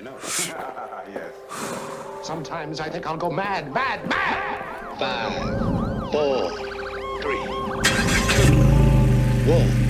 You know. yes. Sometimes I think I'll go mad, mad, mad! Five, four, three, two, one.